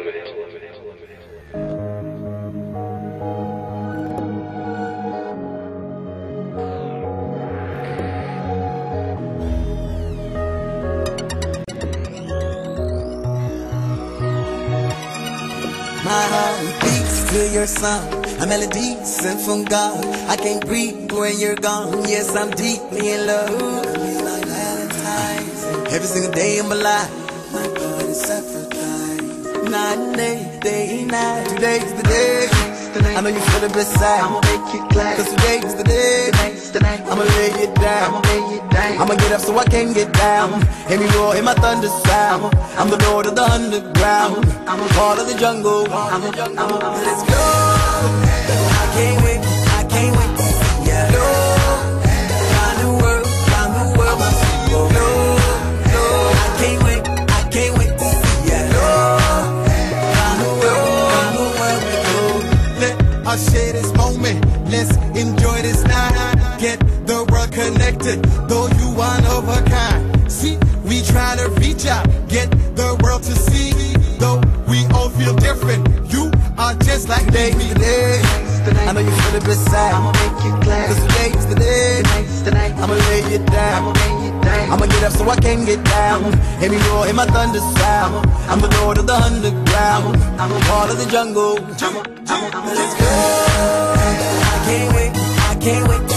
My heart beats to your song. A melody sent from God. I can't breathe when you're gone. Yes, I'm deeply in love. Every single day of my life, my God is. Night day, day night. Today's the day. I know you feel it beside. I'ma make it glad. Cause today's the day. The night. I'ma lay it down. I'ma lay it down. I'ma get up so I can get down. Hear me roar, hear my thunder sound. I'm the lord of the underground. I'm a part of the jungle. I'm a, I'm a, I'm a, Let's go. I can't wait. I can't wait enjoy this night. Get the world connected, though you one of a kind. See, we try to reach out, get the world to see. Though we all feel different, you are just like me. the day. I know you feel it beside. I'ma make you glad. Cause today's the day. Tonight's the night. I'ma lay it down. I'ma lay it down. I'ma get up so I can get down. Hear me roar, hear my thunder sound. I'm the lord of the underground. I'm a part of the jungle. Let's go. I can't wait. Can't wait